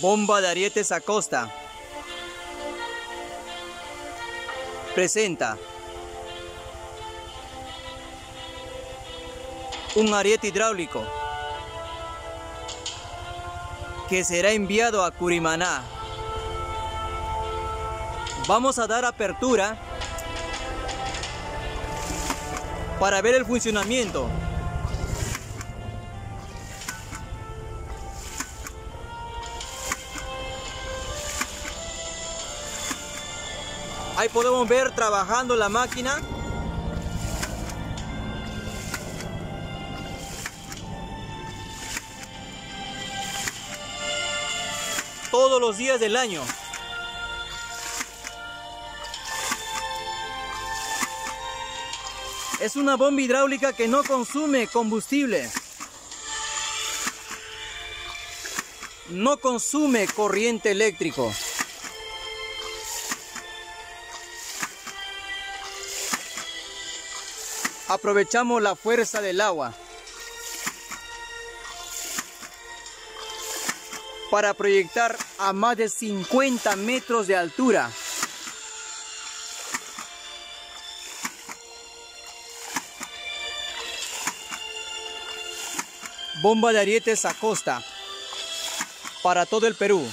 Bomba de Arietes Acosta. Presenta un ariete hidráulico que será enviado a Curimaná. Vamos a dar apertura para ver el funcionamiento. Ahí podemos ver trabajando la máquina. Todos los días del año. Es una bomba hidráulica que no consume combustible. No consume corriente eléctrico. Aprovechamos la fuerza del agua para proyectar a más de 50 metros de altura. Bomba de arietes a costa para todo el Perú.